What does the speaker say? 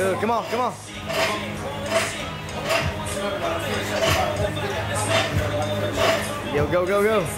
Come on, come on. Yo, go, go, go.